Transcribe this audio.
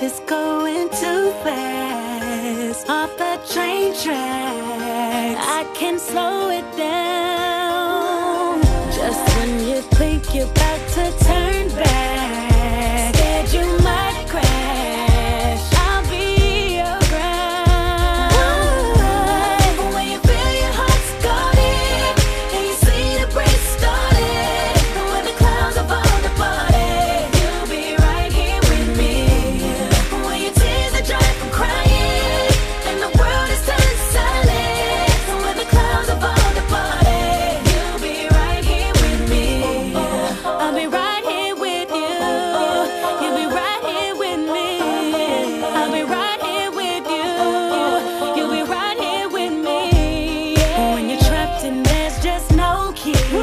life is going too fast. Off the train tracks, I can slow it down. Just when you think you're about to turn back. Okay.